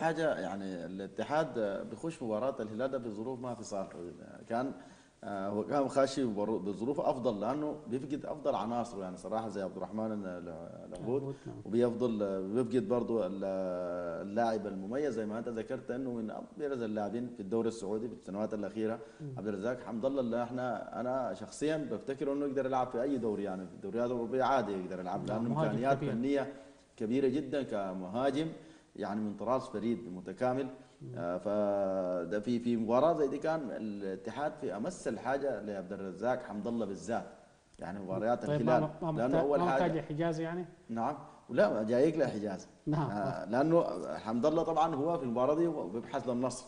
حاجة يعني الاتحاد بيخش مباراة الهلال ده بظروف ما في صالحه كان آه، هو كان خاشي بظروف أفضل لأنه بيفقد أفضل عناصره يعني صراحة زي عبد الرحمن العبود. نعم. وبيفضل بيفقد برضه ال- اللاعب المميز زي ما أنت ذكرت إنه من أبرز اللاعبين في الدوري السعودي في السنوات الأخيرة. عبد الرزاق حمد الله اللي إحنا أنا شخصيا بفتكر إنه يقدر يلعب في أي دوري يعني في الدوريات الأوروبية عادي يقدر يلعب نعم، لأنه إمكانيات. فنية كبيرة جدا كمهاجم. يعني من طراز فريد متكامل. آه، فده في في مباراة زي دي كان الاتحاد في أمس الحاجة لعبد الرزاق حمد الله بالذات. يعني مباريات طيب الهلال ما لأنه أول ما حاجة. حجاز يعني؟ نعم. ولا جايك له حجاز. نعم. آه لأنه حمد الله طبعا هو في المباراة دي بيبحث للنصر.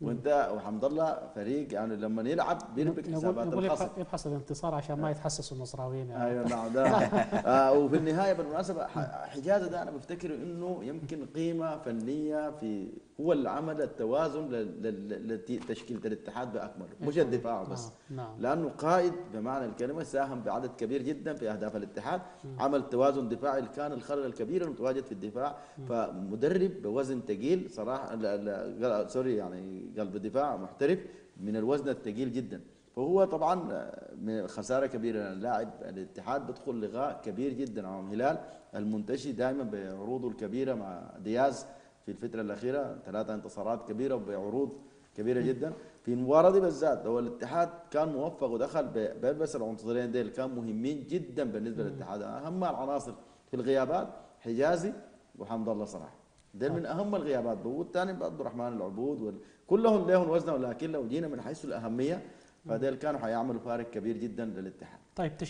وانت وحمد الله فريق يعني لما يلعب بيربك حسابات الخصم يبحث- الانتصار عشان ما يتحسسوا النصراويين يعني. أيوه نعم ده. آه وفي النهاية بالمناسبة حجازة ده أنا بفتكر إنه يمكن قيمة فنية في هو اللي عمل التوازن لتشكيلة الاتحاد بأكمله مش الدفاع بس. نعم نعم. لأنه قائد بمعنى الكلمة ساهم بعدد كبير جدا في أهداف الاتحاد. عمل توازن دفاعي كان الخلل الكبير المتواجد في الدفاع. فمدرب بوزن ثقيل صراحة لا لا سوري يعني قلب دفاع محترف من الوزن الثقيل جدا. فهو طبعا آه، من خسارة كبيرة اللاعب الاتحاد بدخل لغاء كبير جدا امام الهلال المنتشي دائما بعروضه الكبيرة مع دياز. في الفترة الأخيرة ثلاثة انتصارات كبيرة وبعروض كبيرة جدا. في المباراة دي بالذات لو الاتحاد كان موفق ودخل ب- بيلبس العنصرين ديل كان مهمين جدا بالنسبة للاتحاد. أهم العناصر في الغيابات حجازي وحمد الله صراحة ديل من أهم الغيابات. والثاني عبد الرحمن العبود. كلهم لهم وزنه ولكن لو جينا من حيث الأهمية فديل كانوا حيعملوا فارق كبير جدا للاتحاد. طيب تشكيل